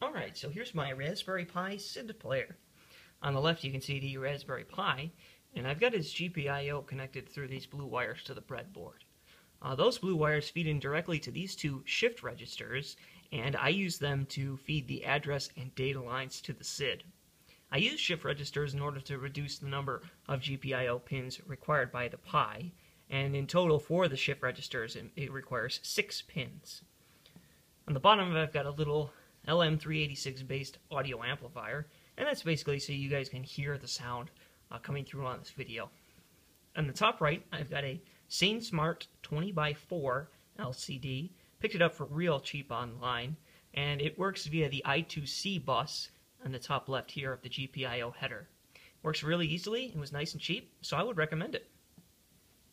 Alright, so here's my Raspberry Pi SID player. On the left you can see the Raspberry Pi, and I've got its GPIO connected through these blue wires to the breadboard. Uh, those blue wires feed in directly to these two shift registers, and I use them to feed the address and data lines to the SID. I use shift registers in order to reduce the number of GPIO pins required by the Pi, and in total for the shift registers it requires six pins. On the bottom I've got a little LM386 based audio amplifier, and that's basically so you guys can hear the sound uh, coming through on this video. On the top right, I've got a SainSmart 20 by 4 LCD, picked it up for real cheap online, and it works via the I2C bus on the top left here of the GPIO header. Works really easily, and was nice and cheap, so I would recommend it.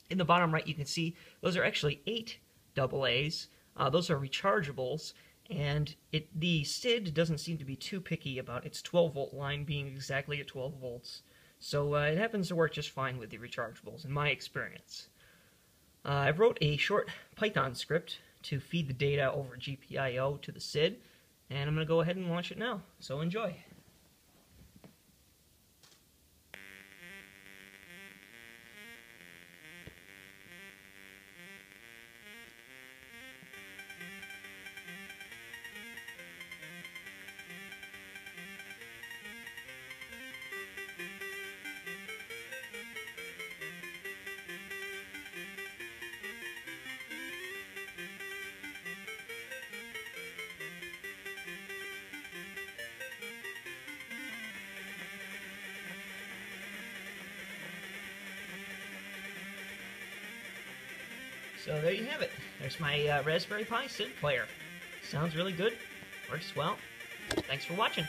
In the bottom right, you can see those are actually eight AA's. Uh, those are rechargeables, and it the SID doesn't seem to be too picky about its 12 volt line being exactly at 12 volts. So uh, it happens to work just fine with the rechargeables, in my experience. Uh, I wrote a short Python script to feed the data over GPIO to the SID, and I'm going to go ahead and launch it now. So enjoy. So there you have it. There's my uh, Raspberry Pi SID player. Sounds really good. Works well. Thanks for watching.